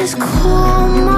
just call my